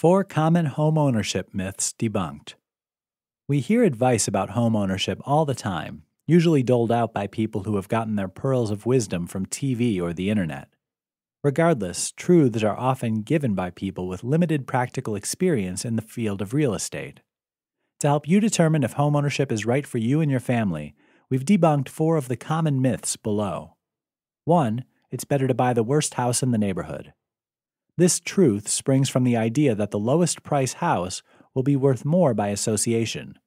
Four common home ownership myths debunked. We hear advice about home ownership all the time, usually doled out by people who have gotten their pearls of wisdom from TV or the internet. Regardless, truths are often given by people with limited practical experience in the field of real estate. To help you determine if homeownership is right for you and your family, we've debunked four of the common myths below. 1. It's better to buy the worst house in the neighborhood. This truth springs from the idea that the lowest price house will be worth more by association.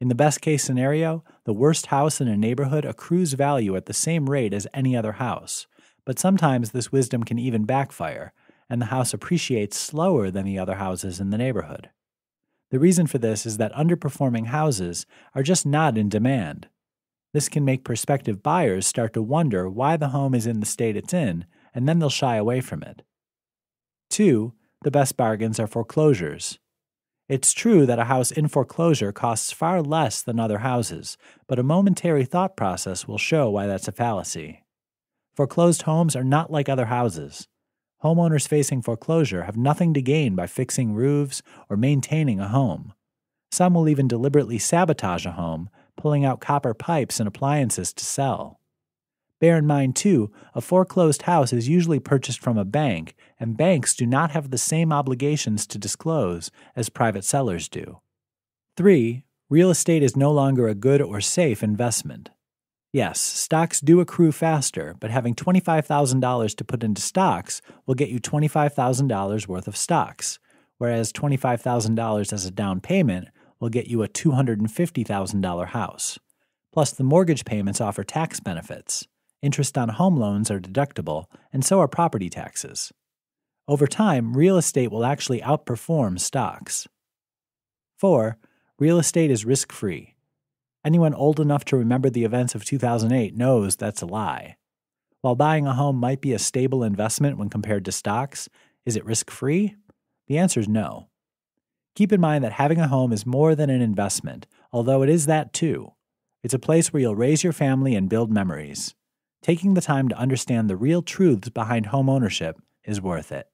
In the best case scenario, the worst house in a neighborhood accrues value at the same rate as any other house, but sometimes this wisdom can even backfire, and the house appreciates slower than the other houses in the neighborhood. The reason for this is that underperforming houses are just not in demand. This can make prospective buyers start to wonder why the home is in the state it's in, and then they'll shy away from it. 2. The best bargains are foreclosures. It's true that a house in foreclosure costs far less than other houses, but a momentary thought process will show why that's a fallacy. Foreclosed homes are not like other houses. Homeowners facing foreclosure have nothing to gain by fixing roofs or maintaining a home. Some will even deliberately sabotage a home, pulling out copper pipes and appliances to sell. Bear in mind, too, a foreclosed house is usually purchased from a bank, and banks do not have the same obligations to disclose as private sellers do. 3. Real estate is no longer a good or safe investment. Yes, stocks do accrue faster, but having $25,000 to put into stocks will get you $25,000 worth of stocks, whereas $25,000 as a down payment will get you a $250,000 house. Plus, the mortgage payments offer tax benefits. Interest on home loans are deductible, and so are property taxes. Over time, real estate will actually outperform stocks. 4. Real estate is risk free. Anyone old enough to remember the events of 2008 knows that's a lie. While buying a home might be a stable investment when compared to stocks, is it risk free? The answer is no. Keep in mind that having a home is more than an investment, although it is that too. It's a place where you'll raise your family and build memories. Taking the time to understand the real truths behind home ownership is worth it.